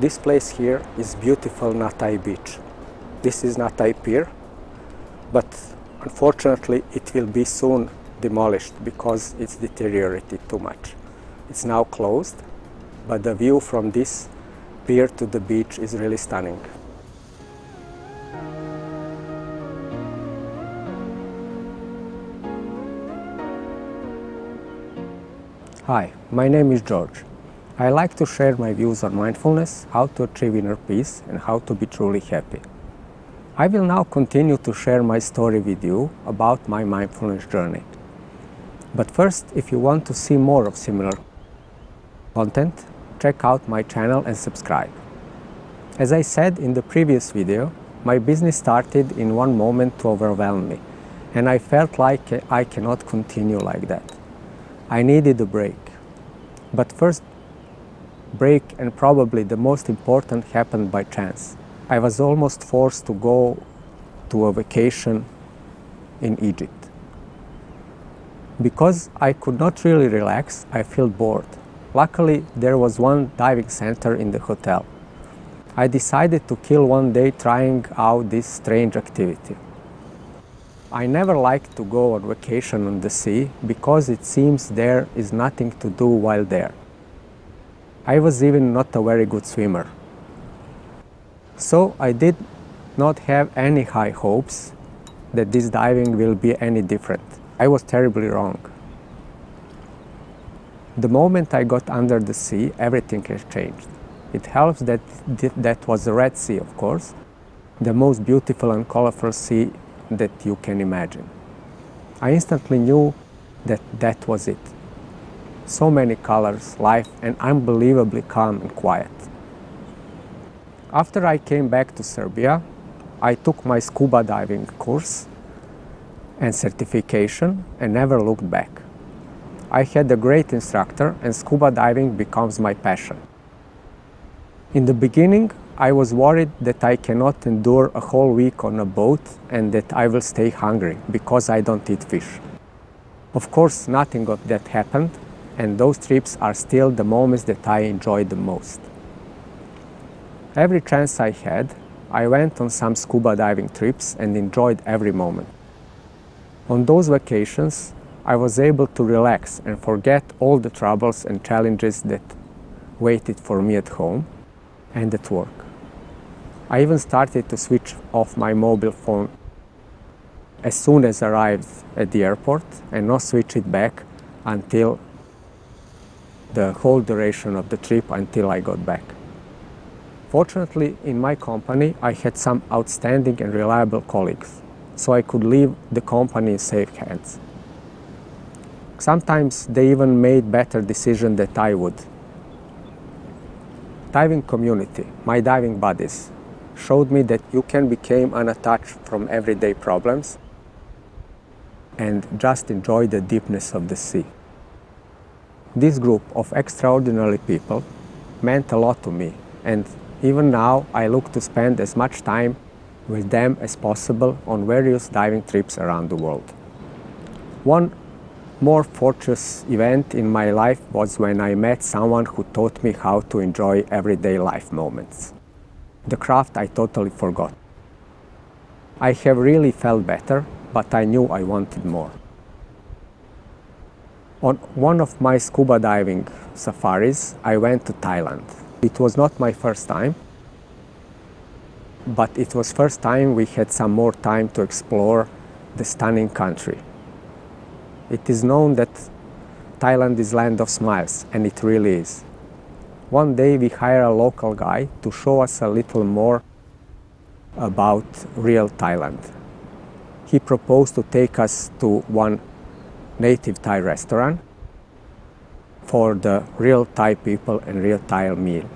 This place here is beautiful Natai beach. This is Natai pier, but unfortunately it will be soon demolished because it's deteriorated too much. It's now closed, but the view from this pier to the beach is really stunning. Hi, my name is George. I like to share my views on mindfulness, how to achieve inner peace, and how to be truly happy. I will now continue to share my story with you about my mindfulness journey. But first, if you want to see more of similar content, check out my channel and subscribe. As I said in the previous video, my business started in one moment to overwhelm me, and I felt like I cannot continue like that. I needed a break. But first break and probably the most important happened by chance. I was almost forced to go to a vacation in Egypt. Because I could not really relax, I felt bored. Luckily, there was one diving center in the hotel. I decided to kill one day trying out this strange activity. I never like to go on vacation on the sea because it seems there is nothing to do while there. I was even not a very good swimmer. So I did not have any high hopes that this diving will be any different. I was terribly wrong. The moment I got under the sea, everything has changed. It helps that that was the Red Sea, of course, the most beautiful and colorful sea that you can imagine. I instantly knew that that was it. So many colors, life, and unbelievably calm and quiet. After I came back to Serbia, I took my scuba diving course and certification and never looked back. I had a great instructor and scuba diving becomes my passion. In the beginning, I was worried that I cannot endure a whole week on a boat and that I will stay hungry because I don't eat fish. Of course, nothing of that happened, and those trips are still the moments that I enjoy the most. Every chance I had, I went on some scuba diving trips and enjoyed every moment. On those vacations, I was able to relax and forget all the troubles and challenges that waited for me at home and at work. I even started to switch off my mobile phone as soon as I arrived at the airport and not switch it back until the whole duration of the trip until I got back. Fortunately, in my company, I had some outstanding and reliable colleagues, so I could leave the company in safe hands. Sometimes they even made better decisions than I would. Diving community, my diving buddies, showed me that you can become unattached from everyday problems and just enjoy the deepness of the sea. This group of extraordinary people meant a lot to me and even now I look to spend as much time with them as possible on various diving trips around the world. One more fortuitous event in my life was when I met someone who taught me how to enjoy everyday life moments. The craft I totally forgot. I have really felt better, but I knew I wanted more. On one of my scuba diving safaris, I went to Thailand. It was not my first time, but it was first time we had some more time to explore the stunning country. It is known that Thailand is land of smiles, and it really is. One day we hire a local guy to show us a little more about real Thailand. He proposed to take us to one native Thai restaurant for the real Thai people and real Thai meal.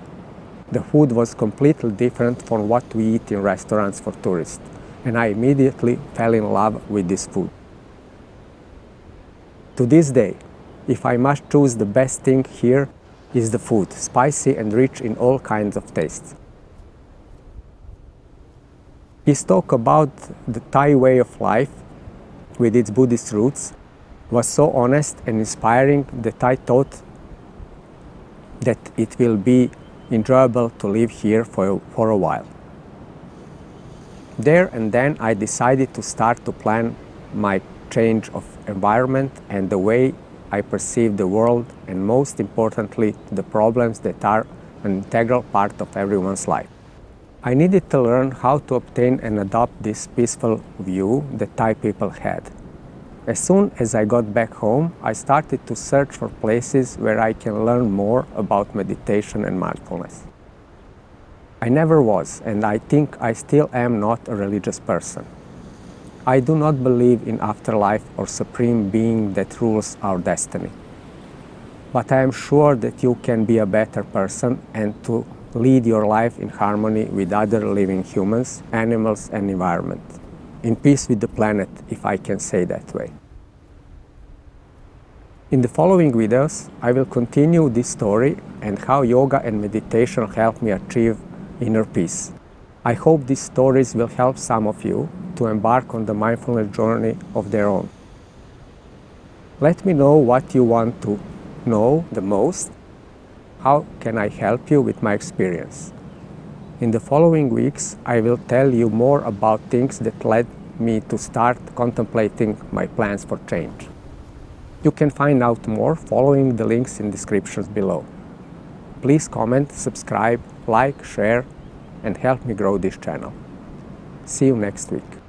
The food was completely different from what we eat in restaurants for tourists, and I immediately fell in love with this food. To this day, if I must choose the best thing here, is the food, spicy and rich in all kinds of tastes. His talk about the Thai way of life with its Buddhist roots was so honest and inspiring that I thought that it will be enjoyable to live here for, for a while. There and then I decided to start to plan my change of environment and the way I perceive the world and most importantly the problems that are an integral part of everyone's life. I needed to learn how to obtain and adopt this peaceful view that Thai people had. As soon as I got back home, I started to search for places where I can learn more about meditation and mindfulness. I never was, and I think I still am not a religious person. I do not believe in afterlife or supreme being that rules our destiny. But I am sure that you can be a better person and to lead your life in harmony with other living humans, animals, and environment. In peace with the planet, if I can say that way. In the following videos, I will continue this story and how yoga and meditation helped me achieve inner peace. I hope these stories will help some of you to embark on the mindfulness journey of their own. Let me know what you want to know the most. How can I help you with my experience? In the following weeks, I will tell you more about things that led me to start contemplating my plans for change. You can find out more following the links in descriptions below. Please comment, subscribe, like, share, and help me grow this channel. See you next week.